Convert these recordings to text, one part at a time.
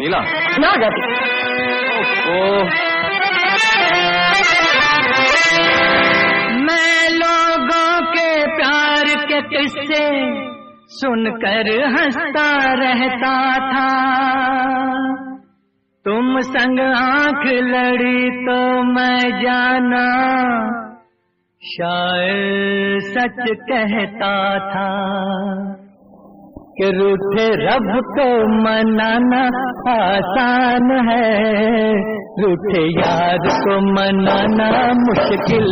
नीला। ना गाती ओ मैं लोगों के प्यार के किस्से सुनकर हंसता रहता था। तुम संग आँख लड़ी तो मैं जाना, शायद सच कहता था। कि रूठे रब को मनाना आसान है। रूठे यार को मनाना मुश्किल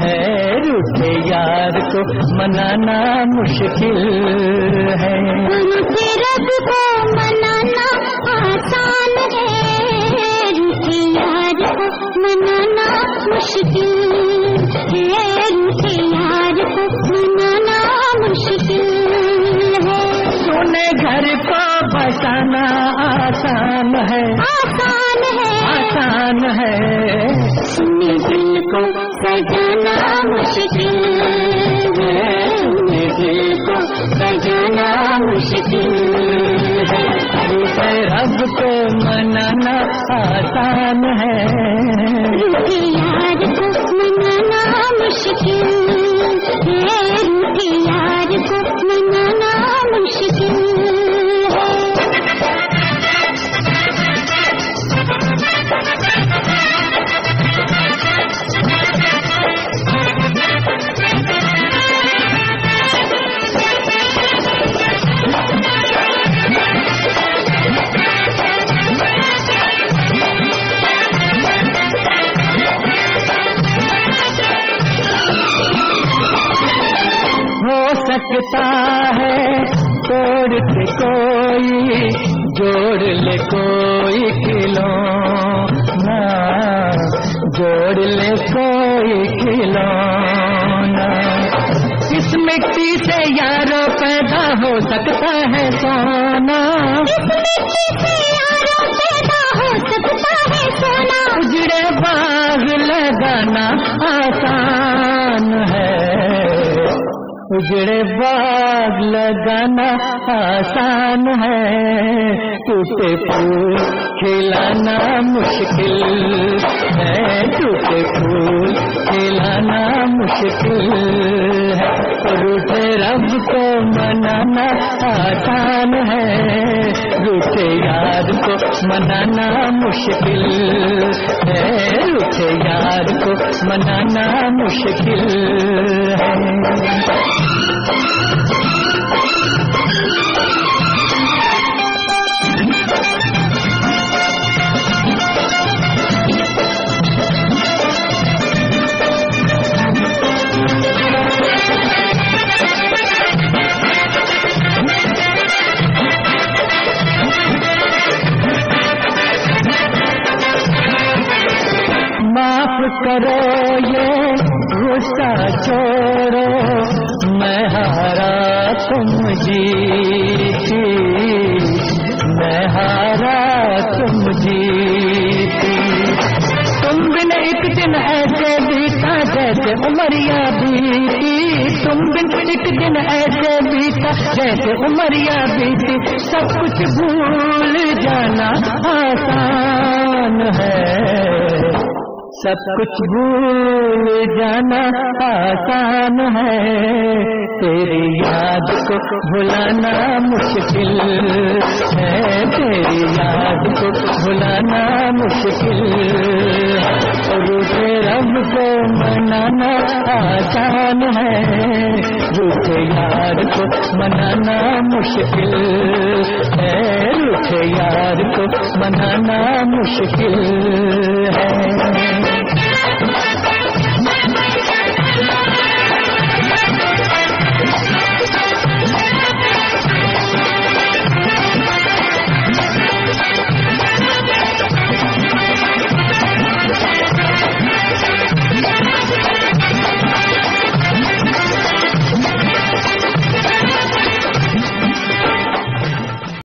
है। रूठे यार को मनाना मुश्किल है। रब को को आसान है। आसान है। आसान है। सुने दिल को सजाना मुश्किल है। सुने दिल को सजाना मुश्किल है। रब को मनाना आसान है। सकता है। तोड़ के कोई, जोड़ ले कोई खिलो खिलौना। जोड़ ले कोई खिलौना। इस मिट्टी से यारो पैदा हो सकता है सोना? उजड़े बाग लगाना आसान। उजड़े बाग लगाना आसान है। टूटे फूल खिलाना मुश्किल है। टूटे फूल खिलाना मुश्किल है। रूठे रब को मनाना आसान है। रूठे याद को मनाना मुश्किल है। को मनाना मुश्किल है। करो ये गुस्सा छोड़ो। मैं हारा तुम जीती। मैं हारा तुम जीती। तुम बिन एक दिन ऐसे बीता जैसे उमरिया बीती। तुम बिन एक दिन ऐसे बीता जैसे उमरिया बीती। सब कुछ भूल जाना आसान है। सब कुछ भूल जाना आसान है। तेरी याद को भुलाना मुश्किल है। तेरी याद को भुलाना मुश्किल रूठे रब को मनाना आसान है। रूठे यार को मनाना मुश्किल है। रूठे यार को मनाना मुश्किल है।